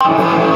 you.